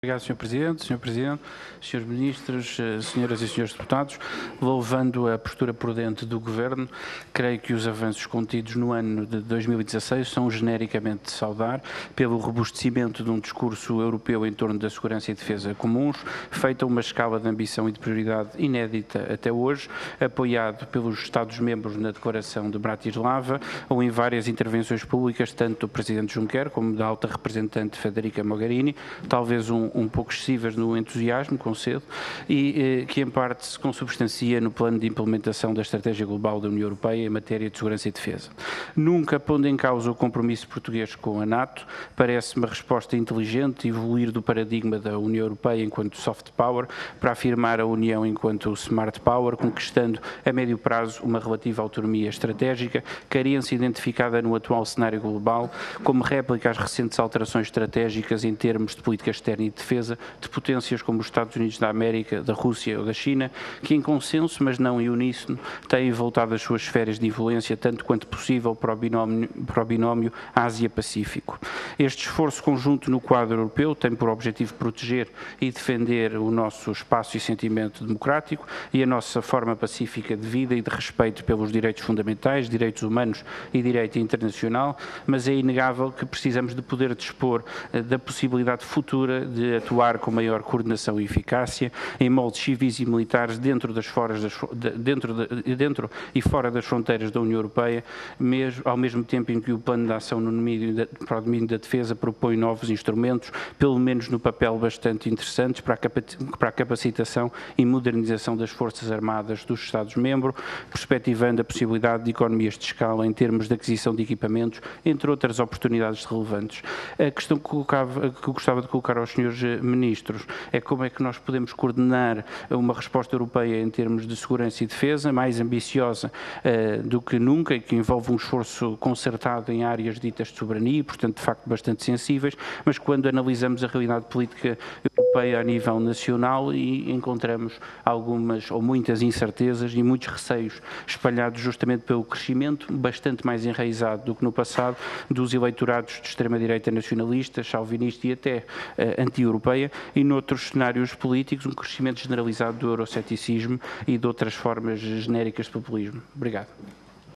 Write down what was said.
Obrigado, Sr. Presidente, Sr. Presidente, Srs. Ministros, eh, Senhoras e Srs. Deputados. Louvando a postura prudente do Governo, creio que os avanços contidos no ano de 2016 são genericamente de saudar pelo robustecimento de um discurso europeu em torno da segurança e defesa comuns, feito a uma escala de ambição e de prioridade inédita até hoje, apoiado pelos Estados-membros na Declaração de Bratislava ou em várias intervenções públicas, tanto do Presidente Juncker como da alta representante Federica Mogherini, talvez um um, pouco excessivas no entusiasmo, concedo, e eh, que em parte se consubstancia no plano de implementação da Estratégia Global da União Europeia em matéria de segurança e defesa. Nunca pondo em causa o compromisso português com a NATO, parece uma resposta inteligente evoluir do paradigma da União Europeia enquanto soft power para afirmar a União enquanto smart power, conquistando a médio prazo uma relativa autonomia estratégica, carência identificada no atual cenário global, como réplica às recentes alterações estratégicas em termos de política externa e defesa de potências como os Estados Unidos da América, da Rússia ou da China, que em consenso, mas não em uníssono, têm voltado as suas esferas de influência tanto quanto possível para o binómio, para o binómio Ásia-Pacífico. Este esforço conjunto no quadro europeu tem por objetivo proteger e defender o nosso espaço e sentimento democrático e a nossa forma pacífica de vida e de respeito pelos direitos fundamentais, direitos humanos e direito internacional, mas é inegável que precisamos de poder dispor eh, da possibilidade futura de atuar com maior coordenação e eficácia em moldes civis e militares dentro, das foras das, dentro, de, dentro e fora das fronteiras da União Europeia, mesmo, ao mesmo tempo em que o plano de ação no domínio para o domínio da defesa propõe novos instrumentos, pelo menos no papel bastante interessantes para a, para a capacitação e modernização das Forças Armadas dos Estados-membros, perspectivando a possibilidade de economias de escala em termos de aquisição de equipamentos, entre outras oportunidades relevantes. A questão que, colocava, que gostava de colocar aos senhores eh, ministros é como é que nós podemos coordenar uma resposta europeia em termos de segurança e defesa mais ambiciosa uh, do que nunca e que envolve um esforço concertado em áreas ditas de soberania, portanto, de facto, bastante sensíveis, mas quando analisamos a realidade política europeia a nível nacional e encontramos algumas ou muitas incertezas e muitos receios espalhados justamente pelo crescimento bastante mais enraizado do que no passado dos eleitorados de extrema-direita nacionalista, chauvinista e até uh, anti-europeia e noutros cenários políticos um crescimento generalizado do euroceticismo e de outras formas genéricas de populismo. Obrigado.